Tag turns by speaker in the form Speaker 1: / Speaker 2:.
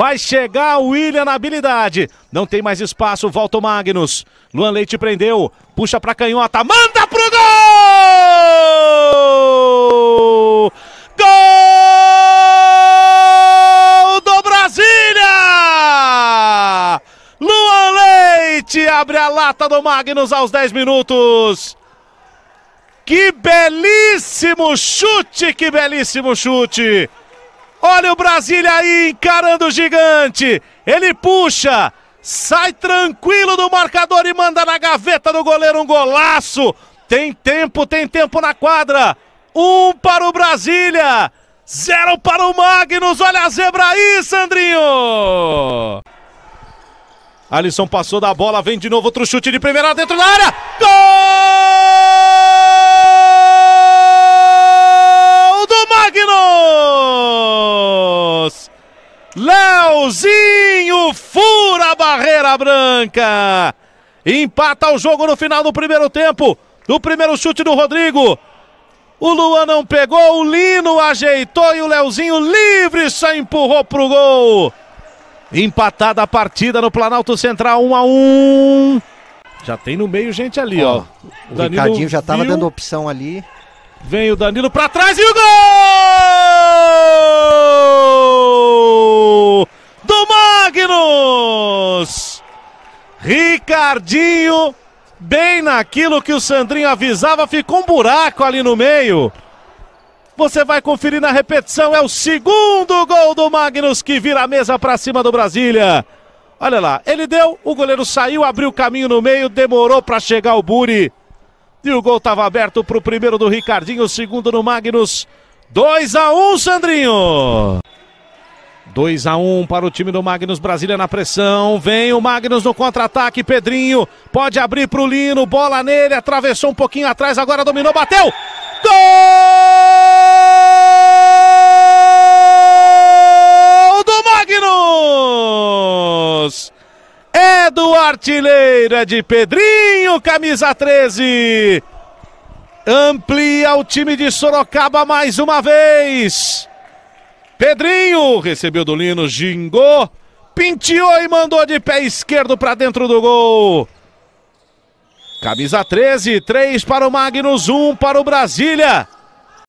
Speaker 1: Vai chegar o William na habilidade. Não tem mais espaço, volta o Magnus. Luan Leite prendeu, puxa pra canhota, manda pro gol! Gol do Brasília! Luan Leite abre a lata do Magnus aos 10 minutos. Que belíssimo chute, que belíssimo chute. Olha o Brasília aí encarando o gigante. Ele puxa, sai tranquilo do marcador e manda na gaveta do goleiro um golaço. Tem tempo, tem tempo na quadra. Um para o Brasília, zero para o Magnus. Olha a zebra aí, Sandrinho. Alisson passou da bola, vem de novo outro chute de primeira dentro da área. Gol Leozinho fura a barreira branca. Empata o jogo no final do primeiro tempo. O primeiro chute do Rodrigo. O Luan não pegou, o Lino ajeitou e o Leozinho livre só empurrou pro gol. Empatada a partida no Planalto Central, 1 um a 1 um. Já tem no meio gente ali, ó. ó.
Speaker 2: O Danilo Ricardinho já estava dando opção ali.
Speaker 1: Vem o Danilo para trás e o gol! Magnus! Ricardinho, bem naquilo que o Sandrinho avisava, ficou um buraco ali no meio. Você vai conferir na repetição. É o segundo gol do Magnus que vira a mesa para cima do Brasília. Olha lá, ele deu, o goleiro saiu, abriu o caminho no meio, demorou para chegar o Buri. E o gol estava aberto para o primeiro do Ricardinho, o segundo no Magnus. 2 a 1 um, Sandrinho. 2 a 1 um para o time do Magnus Brasília na pressão. Vem o Magnus no contra-ataque. Pedrinho pode abrir para o Lino. Bola nele, atravessou um pouquinho atrás, agora dominou, bateu. Gol do Magnus! É do artilheiro, é de Pedrinho, camisa 13. Amplia o time de Sorocaba mais uma vez. Pedrinho recebeu do Lino, gingou, pinteou e mandou de pé esquerdo para dentro do gol. Camisa 13, 3 para o Magnus, 1 para o Brasília.